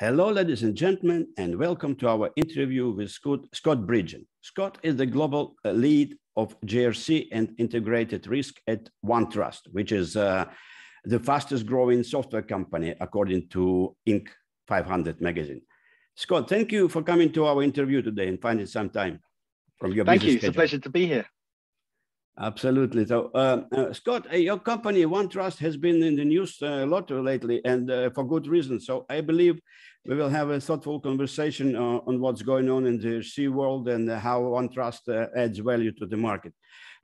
Hello, ladies and gentlemen, and welcome to our interview with Scott, Scott Bridgen. Scott is the global uh, lead of GRC and integrated risk at OneTrust, which is uh, the fastest growing software company according to Inc. 500 magazine. Scott, thank you for coming to our interview today and finding some time from your Thank you. Schedule. It's a pleasure to be here. Absolutely. So, uh, uh, Scott, uh, your company OneTrust has been in the news uh, a lot lately, and uh, for good reason. So, I believe we will have a thoughtful conversation uh, on what's going on in the sea world and how OneTrust adds value to the market.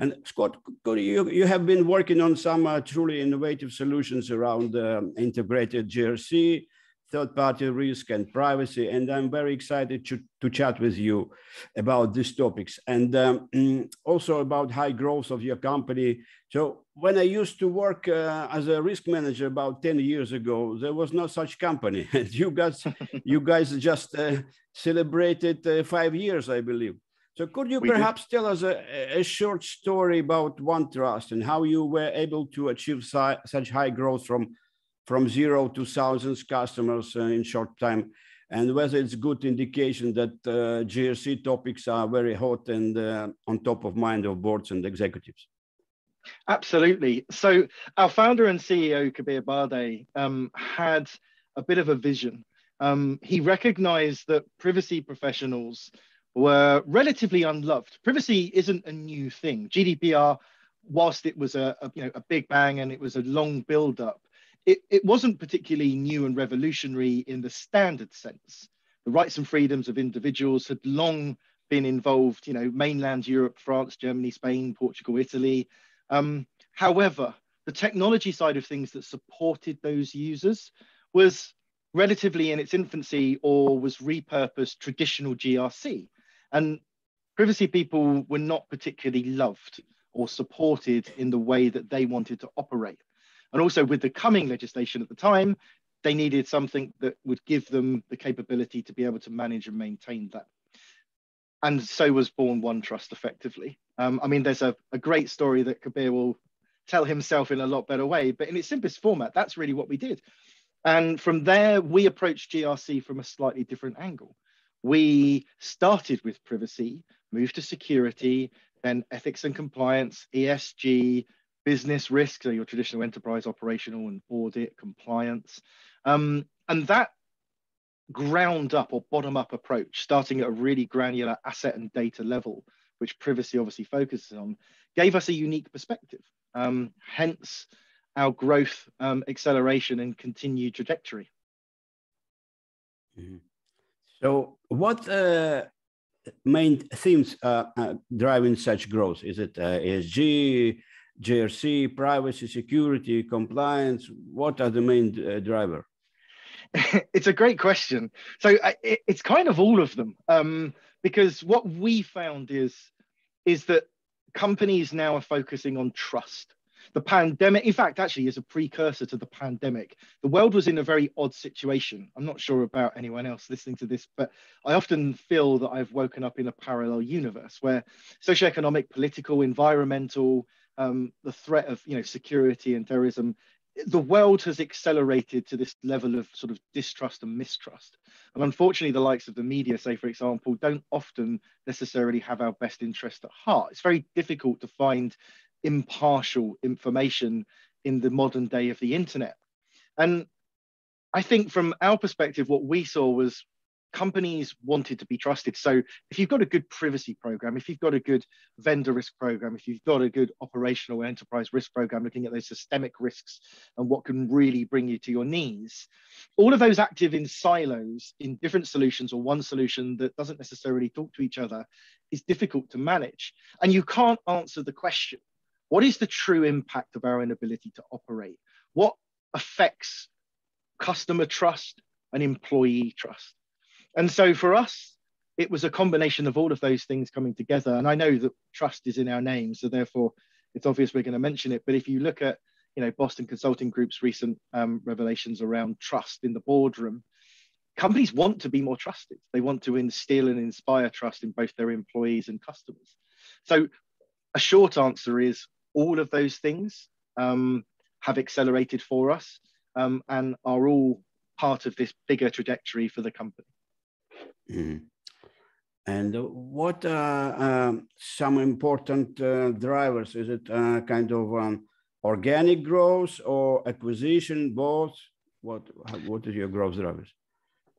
And Scott, you, you have been working on some truly innovative solutions around integrated GRC, third-party risk and privacy. And I'm very excited to, to chat with you about these topics and um, also about high growth of your company. So when I used to work uh, as a risk manager about 10 years ago, there was no such company. And you guys, you guys just uh, celebrated uh, five years, I believe. So could you we perhaps did. tell us a, a, short story about OneTrust and how you were able to achieve such high growth from from zero to thousands customers uh, in short time and whether it's a good indication that uh, GRC topics are very hot and uh, on top of mind of boards and executives. Absolutely. So our founder and CEO, Kabir Barday, um, had a bit of a vision. Um, he recognized that privacy professionals were relatively unloved. Privacy isn't a new thing. GDPR, whilst it was a, a you know a big bang and it was a long build up, it, it wasn't particularly new and revolutionary in the standard sense. The rights and freedoms of individuals had long been involved, you know, mainland Europe, France, Germany, Spain, Portugal, Italy. Um, however, the technology side of things that supported those users was relatively in its infancy or was repurposed traditional GRC. And privacy people were not particularly loved or supported in the way that they wanted to operate. And also with the coming legislation at the time, they needed something that would give them the capability to be able to manage and maintain that. And so was born OneTrust effectively. Um, I mean, there's a, a great story that Kabir will tell himself in a lot better way, but in its simplest format, that's really what we did. And from there, we approached GRC from a slightly different angle. We started with privacy, moved to security, then ethics and compliance, ESG, business risk, so your traditional enterprise operational and audit compliance. Um, and that ground up or bottom up approach, starting at a really granular asset and data level, which privacy obviously focuses on, gave us a unique perspective. Um, hence our growth, um, acceleration, and continued trajectory. Mm -hmm. So, what uh, main themes are uh, driving such growth? Is it uh, ESG, GRC, privacy, security, compliance? What are the main uh, driver? it's a great question. So it, it's kind of all of them, um, because what we found is is that companies now are focusing on trust. The pandemic, in fact, actually is a precursor to the pandemic. The world was in a very odd situation. I'm not sure about anyone else listening to this, but I often feel that I've woken up in a parallel universe where socioeconomic, political, environmental, um, the threat of you know security and terrorism the world has accelerated to this level of sort of distrust and mistrust. And unfortunately, the likes of the media, say, for example, don't often necessarily have our best interest at heart. It's very difficult to find impartial information in the modern day of the internet. And I think from our perspective, what we saw was companies wanted to be trusted. So if you've got a good privacy program, if you've got a good vendor risk program, if you've got a good operational enterprise risk program looking at those systemic risks and what can really bring you to your knees, all of those active in silos in different solutions or one solution that doesn't necessarily talk to each other is difficult to manage. And you can't answer the question, what is the true impact of our inability to operate? What affects customer trust and employee trust? And so for us, it was a combination of all of those things coming together. And I know that trust is in our name, so therefore it's obvious we're going to mention it. But if you look at, you know, Boston Consulting Group's recent um, revelations around trust in the boardroom, companies want to be more trusted. They want to instill and inspire trust in both their employees and customers. So a short answer is all of those things um, have accelerated for us um, and are all part of this bigger trajectory for the company. Mm. And what are um, some important uh, drivers? Is it uh, kind of um, organic growth or acquisition, both? What what is your growth drivers?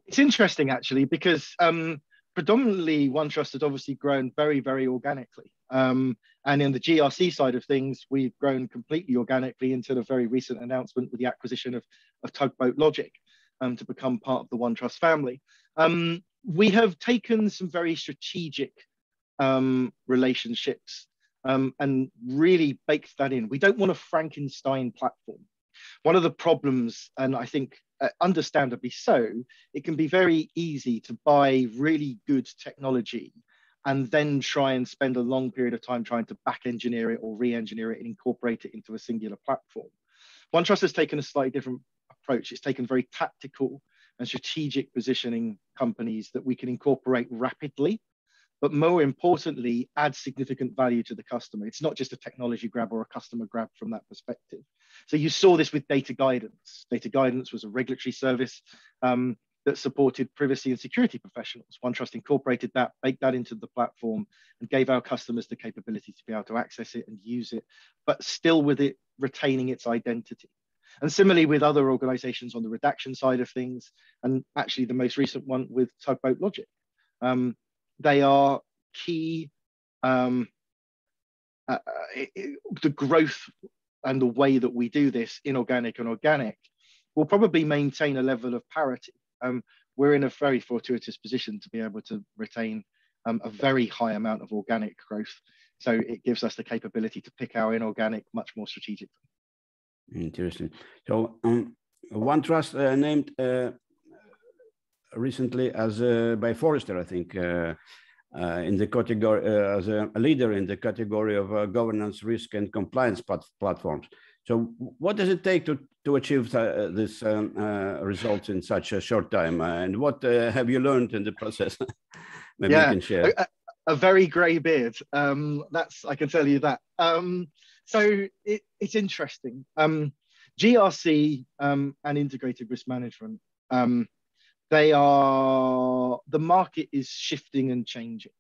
It's interesting actually because um, predominantly OneTrust has obviously grown very very organically, um, and in the GRC side of things, we've grown completely organically until a very recent announcement with the acquisition of of Tugboat Logic um, to become part of the OneTrust family. Um, we have taken some very strategic um, relationships um, and really baked that in. We don't want a Frankenstein platform. One of the problems, and I think uh, understandably so, it can be very easy to buy really good technology and then try and spend a long period of time trying to back engineer it or re-engineer it and incorporate it into a singular platform. OneTrust has taken a slightly different approach. It's taken very tactical and strategic positioning companies that we can incorporate rapidly, but more importantly, add significant value to the customer. It's not just a technology grab or a customer grab from that perspective. So you saw this with DataGuidance. Data guidance was a regulatory service um, that supported privacy and security professionals. OneTrust incorporated that, baked that into the platform, and gave our customers the capability to be able to access it and use it, but still with it retaining its identity. And similarly with other organizations on the redaction side of things, and actually the most recent one with Tugboat Logic. Um, they are key, um, uh, it, uh, the growth and the way that we do this, inorganic and organic, will probably maintain a level of parity. Um, we're in a very fortuitous position to be able to retain um, a very high amount of organic growth. So it gives us the capability to pick our inorganic much more strategically. Interesting. So um, OneTrust uh, named uh, recently as uh, by Forrester, I think, uh, uh, in the category uh, as a, leader in the category of governance, risk, and compliance platforms. So, what does it take to to achieve this um, results in such a short time, and what have you learned in the process? Maybe yeah, you can share. A, a very grey beard. Um, that's I can tell you that. Um, so it, it's interesting. Um, GRC um, and integrated risk management, um, they are, the market is shifting and changing.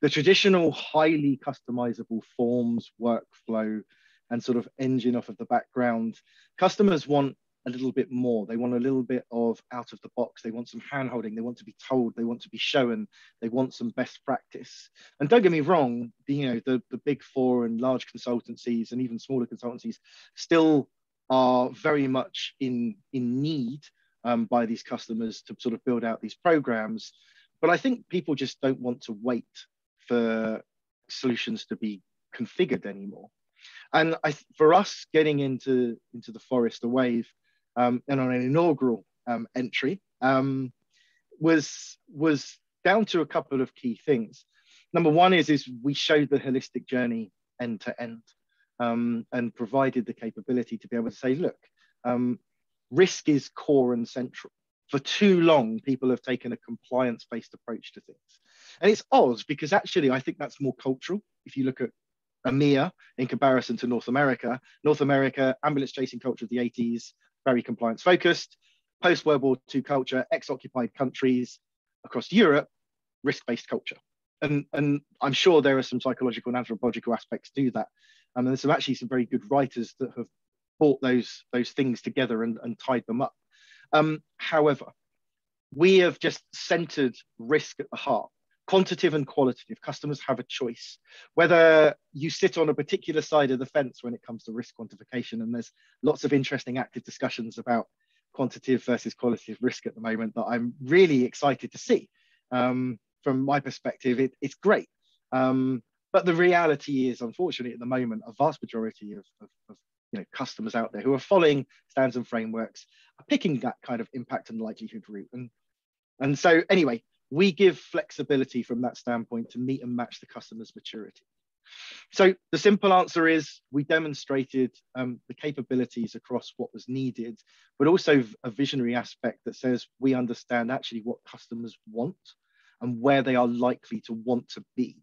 The traditional highly customizable forms, workflow, and sort of engine off of the background, customers want a little bit more. They want a little bit of out of the box. They want some hand holding. They want to be told. They want to be shown. They want some best practice. And don't get me wrong, the, you know, the, the big four and large consultancies and even smaller consultancies still are very much in, in need um, by these customers to sort of build out these programs. But I think people just don't want to wait for solutions to be configured anymore. And I, for us, getting into into the Forrester wave, um, and on an inaugural um, entry um, was was down to a couple of key things. Number one is is we showed the holistic journey end to end um, and provided the capability to be able to say, look, um, risk is core and central. For too long, people have taken a compliance based approach to things. And it's odd because actually, I think that's more cultural. If you look at EMEA in comparison to North America, North America, ambulance chasing culture of the 80s, very compliance focused. Post World War II culture, ex occupied countries across Europe, risk based culture. And, and I'm sure there are some psychological and anthropological aspects to that. And there's some, actually some very good writers that have brought those, those things together and, and tied them up. Um, however, we have just centered risk at the heart quantitative and qualitative. Customers have a choice. Whether you sit on a particular side of the fence when it comes to risk quantification, and there's lots of interesting active discussions about quantitative versus qualitative risk at the moment that I'm really excited to see. Um, from my perspective, it, it's great. Um, but the reality is, unfortunately, at the moment, a vast majority of, of, of you know, customers out there who are following standards and frameworks are picking that kind of impact and likelihood route. And, and so anyway, we give flexibility from that standpoint to meet and match the customer's maturity. So the simple answer is we demonstrated um, the capabilities across what was needed, but also a visionary aspect that says we understand actually what customers want and where they are likely to want to be.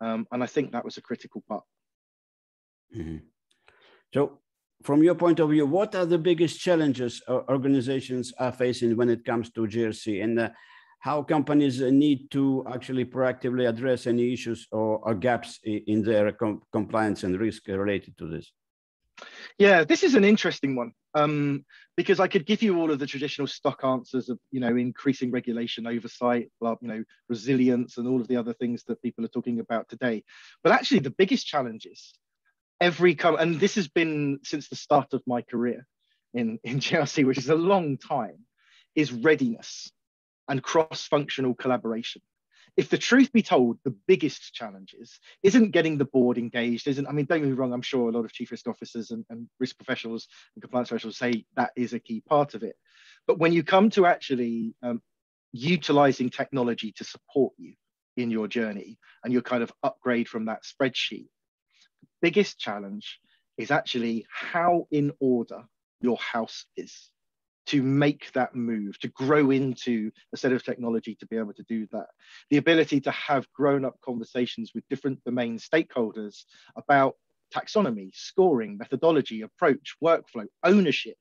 Um, and I think that was a critical part. Mm -hmm. So from your point of view, what are the biggest challenges organizations are facing when it comes to GRC and uh, how companies need to actually proactively address any issues or, or gaps in their com compliance and risk related to this? Yeah, this is an interesting one um, because I could give you all of the traditional stock answers of, you know, increasing regulation, oversight, blah, you know, resilience, and all of the other things that people are talking about today. But actually, the biggest challenges every com- and this has been since the start of my career in in GRC, which is a long time, is readiness and cross-functional collaboration. If the truth be told, the biggest challenges isn't getting the board engaged, isn't, I mean, don't get me wrong, I'm sure a lot of chief risk officers and, and risk professionals and compliance professionals say that is a key part of it. But when you come to actually um, utilizing technology to support you in your journey and your kind of upgrade from that spreadsheet, the biggest challenge is actually how in order your house is to make that move, to grow into a set of technology to be able to do that. The ability to have grown up conversations with different domain stakeholders about taxonomy, scoring, methodology, approach, workflow, ownership,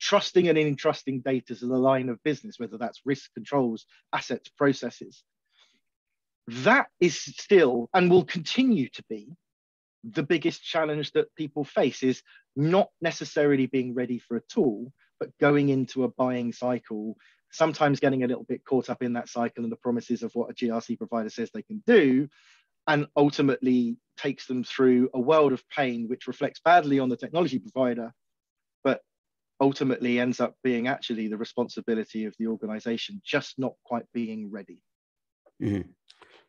trusting and entrusting data as a line of business, whether that's risk controls, assets, processes. That is still and will continue to be the biggest challenge that people face is not necessarily being ready for a tool, but going into a buying cycle, sometimes getting a little bit caught up in that cycle and the promises of what a GRC provider says they can do, and ultimately takes them through a world of pain, which reflects badly on the technology provider, but ultimately ends up being actually the responsibility of the organization, just not quite being ready. Mm-hmm.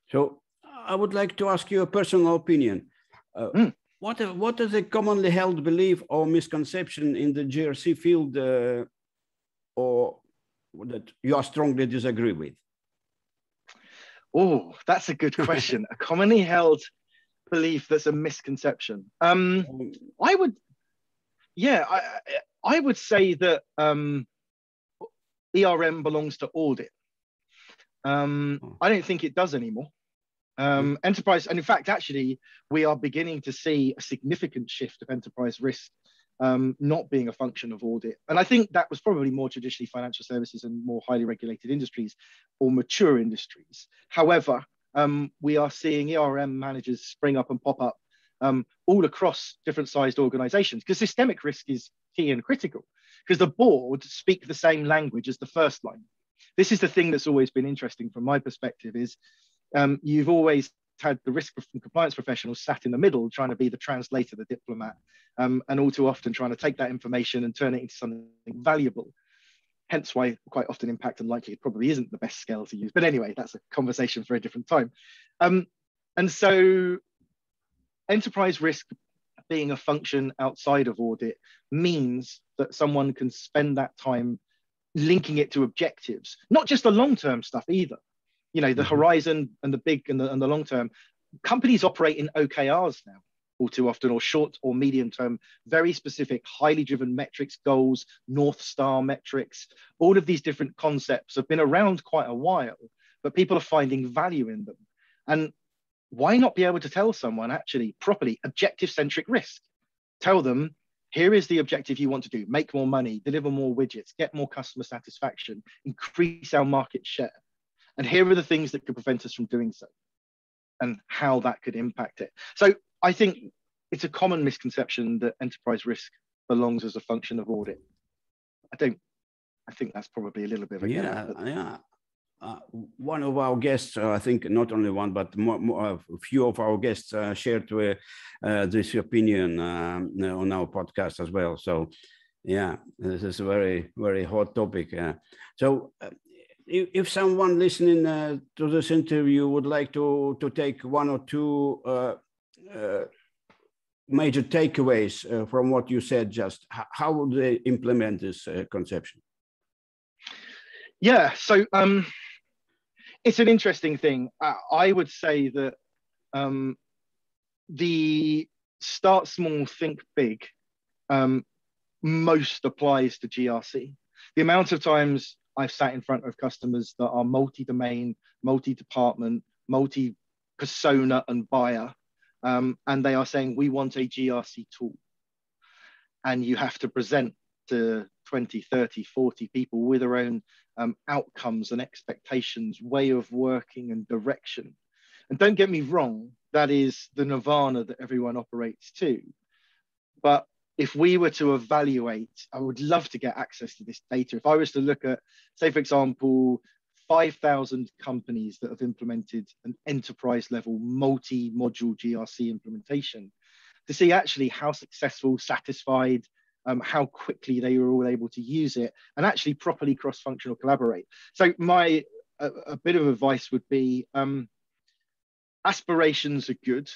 So I would like to ask you a personal opinion. Uh, mm. What what is a commonly held belief or misconception in the GRC field, uh, or that you are strongly disagree with? Oh, that's a good question. a commonly held belief that's a misconception. Um, I would, yeah, I, I would say that um, ERM belongs to audit. Um, oh. I don't think it does anymore. Um, enterprise, and in fact, actually, we are beginning to see a significant shift of enterprise risk um, not being a function of audit. And I think that was probably more traditionally financial services and more highly regulated industries or mature industries. However, um, we are seeing ERM managers spring up and pop up um, all across different sized organizations because systemic risk is key and critical because the board speak the same language as the first line. This is the thing that's always been interesting from my perspective is um, you've always had the risk and compliance professionals sat in the middle trying to be the translator, the diplomat, um, and all too often trying to take that information and turn it into something valuable. Hence why quite often impact and likelihood probably isn't the best scale to use. But anyway, that's a conversation for a different time. Um, and so enterprise risk being a function outside of audit means that someone can spend that time linking it to objectives, not just the long-term stuff either you know the mm-hmm. horizon and the big and the, and the long term companies operate in okrs now all too often or short or medium term very specific highly driven metrics goals north star metrics. All of these different concepts have been around quite a while but people are finding value in them. And why not be able to tell someone actually properly objective centric risk? Tell them here is the objective you want to do. Make more money deliver more widgets get more customer satisfaction increase our market share and here are the things that could prevent us from doing so and how that could impact it. So I think it's a common misconception that enterprise risk belongs as a function of audit. I don't, I think that's probably a little bit of a yeah, yeah. Uh, one of our guests, uh, I think not only one, but more, more, a few of our guests uh, shared uh, this opinion um, on our podcast as well. So, yeah, this is a very, very hot topic. so, uh, if, if someone listening uh, to this interview would like to, to take one or two uh, uh, major takeaways uh, from what you said just, how would they implement this uh, conception? Yeah, so um, it's an interesting thing. I would say that um, the start small, think big um, most applies to GRC. The amount of times I've sat in front of customers that are multi-domain, multi-department, multi-persona and buyer, um, and they are saying we want a GRC tool. and you have to present to 20, 30, 40 people with their own um, outcomes and expectations, way of working and direction. And don't get me wrong, that is the nirvana that everyone operates to. But if we were to evaluate, I would love to get access to this data. If I was to look at, say, for example, 5,000 companies that have implemented an enterprise level multi module GRC implementation to see actually how successful, satisfied, um, how quickly they were all able to use it and actually properly cross functional collaborate. So, my a, a bit of advice would be um, aspirations are good.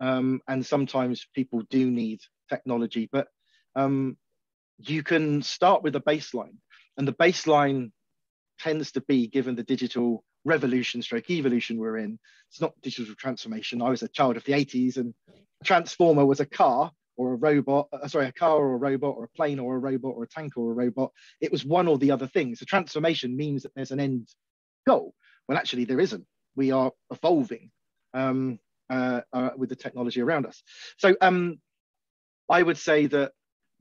Um, and sometimes people do need technology, but um, you can start with a baseline. And the baseline tends to be given the digital revolution stroke evolution we're in. It's not digital transformation. I was a child of the 80s and transformer was a car or a robot, uh, sorry, a car or a robot or a plane or a robot or a tank or a robot. It was one or the other thing. So transformation means that there's an end goal. Well, actually, there isn't. We are evolving um, uh, uh, with the technology around us. So um, I would say that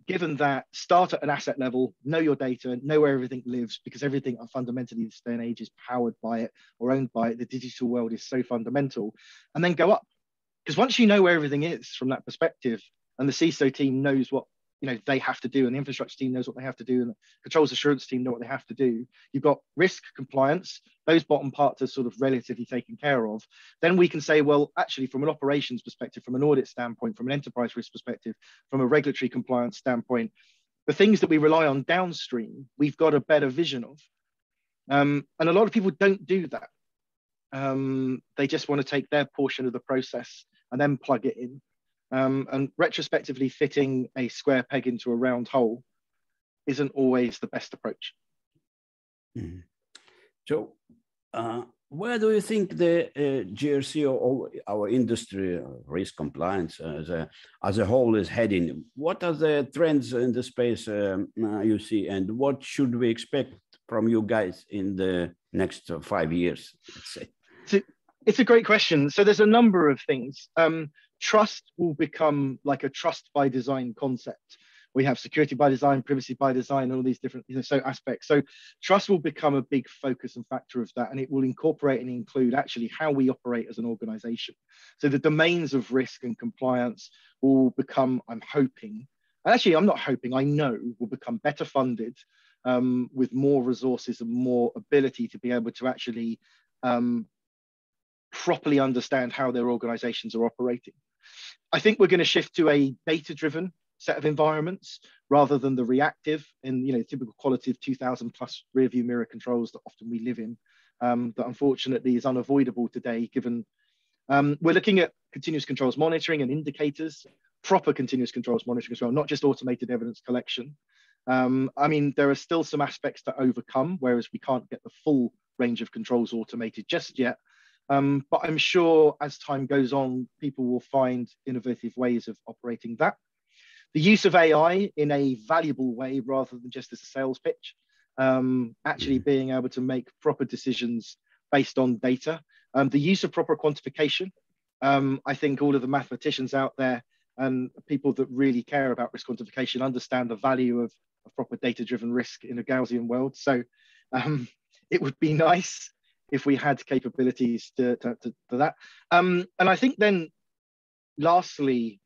given that start at an asset level, know your data, know where everything lives, because everything fundamentally this day and age is powered by it or owned by it. The digital world is so fundamental. And then go up. Because once you know where everything is from that perspective, and the CISO team knows what you know they have to do and the infrastructure team knows what they have to do and the controls assurance team know what they have to do. You've got risk compliance those bottom parts are sort of relatively taken care of. Then we can say well actually from an operations perspective from an audit standpoint from an enterprise risk perspective from a regulatory compliance standpoint the things that we rely on downstream we've got a better vision of. Um, and a lot of people don't do that. Um, they just want to take their portion of the process and then plug it in um, and retrospectively fitting a square peg into a round hole isn't always the best approach. Mm. So, uh, where do you think the uh, GRC or our industry, uh, risk compliance as a, as a whole is heading? What are the trends in the space um, uh, you see, and what should we expect from you guys in the next five years, let's say? It's a great question. So there's a number of things. Um, trust will become like a trust by design concept. We have security by design, privacy by design, all these different you know, so aspects. So trust will become a big focus and factor of that, and it will incorporate and include actually how we operate as an organization. So the domains of risk and compliance will become, I'm hoping, and actually I'm not hoping, I know will become better funded um, with more resources and more ability to be able to actually um, properly understand how their organizations are operating. I think we're going to shift to a data driven set of environments rather than the reactive and you know typical quality of 2000 plus rear view mirror controls that often we live in um, that unfortunately is unavoidable today given um, we're looking at continuous controls monitoring and indicators proper continuous controls monitoring as well not just automated evidence collection. Um, i mean there are still some aspects to overcome whereas we can't get the full range of controls automated just yet um, but I'm sure as time goes on, people will find innovative ways of operating that. The use of AI in a valuable way rather than just as a sales pitch, um, actually mm-hmm. being able to make proper decisions based on data. Um, the use of proper quantification. Um, I think all of the mathematicians out there and people that really care about risk quantification understand the value of, of proper data driven risk in a Gaussian world. So um, it would be nice if we had capabilities to, to, to, to that. Um, and I think then, lastly,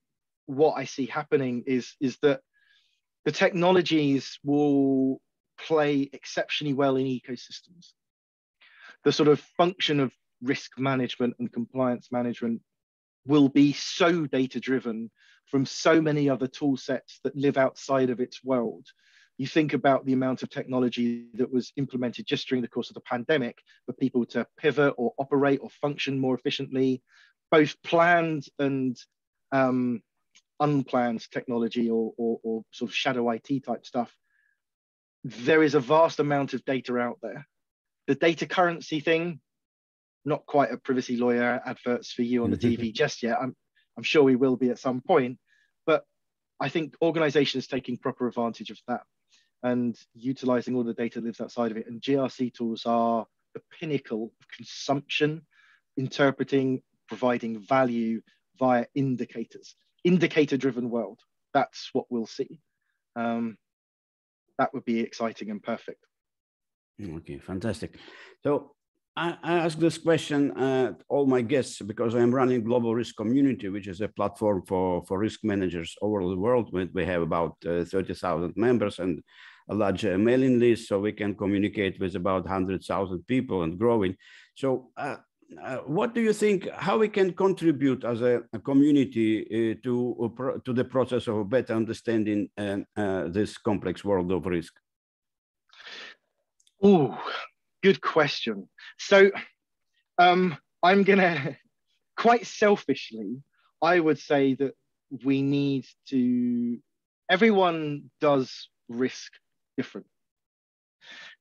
what I see happening is, is that the technologies will play exceptionally well in ecosystems. The sort of function of risk management and compliance management will be so data driven from so many other tool sets that live outside of its world you think about the amount of technology that was implemented just during the course of the pandemic for people to pivot or operate or function more efficiently, both planned and um, unplanned technology or, or, or sort of shadow IT type stuff. There is a vast amount of data out there. The data currency thing, not quite a privacy lawyer adverts for you on the TV just yet. I'm, I'm sure we will be at some point, but I think organizations taking proper advantage of that and utilizing all the data that lives outside of it. And GRC tools are the pinnacle of consumption, interpreting, providing value via indicators. Indicator driven world. That's what we'll see. um, that would be exciting and perfect. Okay, fantastic. So I, I ask this question uh, all my guests because I'm running Global Risk Community, which is a platform for, for risk managers over the world. We have about uh, 30,000 members and a large uh, mailing list, so we can communicate with about 100,000 people and growing. So uh, uh, what do you think, how we can contribute as a, a community uh, to, uh, to the process of better understanding this complex world of risk? Oh, good question. So um, I'm going to, quite selfishly, I would say that we need to, everyone does risk different.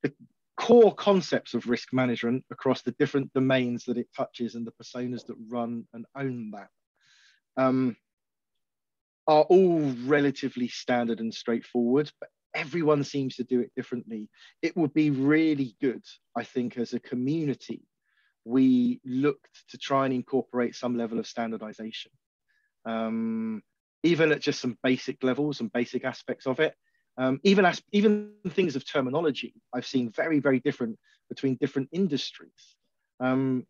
The core concepts of risk management across the different domains that it touches and the personas that run and own that um, are all relatively standard and straightforward, but everyone seems to do it differently. It would be really good, I think, as a community, we looked to try and incorporate some level of standardization. Um, even at just some basic levels and basic aspects of it. Um, even as even things of terminology, I've seen very, very different between different industries. Um,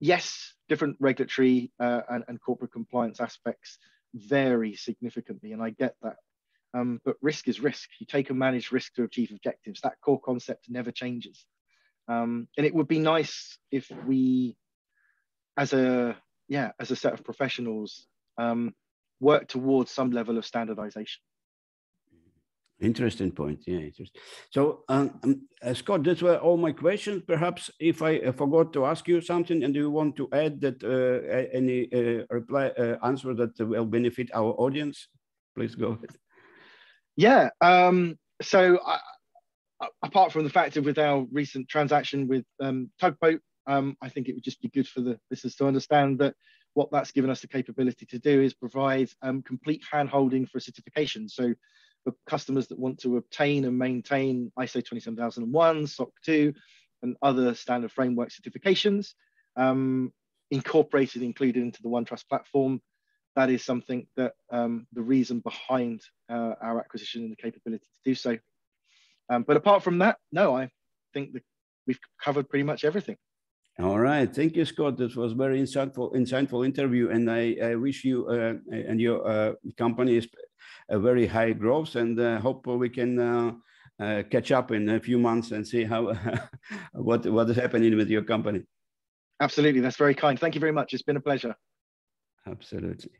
yes, different regulatory uh, and, and corporate compliance aspects vary significantly, and I get that. Um, but risk is risk. You take and manage risk to achieve objectives. That core concept never changes. Um, and it would be nice if we, as a yeah, as a set of professionals, um, work towards some level of standardization. Interesting point. Yeah, interesting. So, um, um, uh, Scott, these were all my questions. Perhaps if I uh, forgot to ask you something, and you want to add that uh, any uh, reply uh, answer that will benefit our audience, please go ahead. Yeah. Um, so, apart from the fact that with our recent transaction with um, Tugboat, um, I think it would just be good for the listeners to understand that what that's given us the capability to do is provide complete handholding for certification. So for customers that want to obtain and maintain ISO 27001, SOC 2, and other standard framework certifications, um, incorporated, included into the OneTrust platform. That is something that um, the reason behind uh, our acquisition and the capability to do so. Um, but apart from that, no, I think that we've covered pretty much everything. All right, thank you, Scott. This was very insightful, insightful interview, and I, I wish you uh, and your uh, company a very high growth, and uh, hope we can uh, uh, catch up in a few months and see how what what is happening with your company. Absolutely, that's very kind. Thank you very much. It's been a pleasure. Absolutely.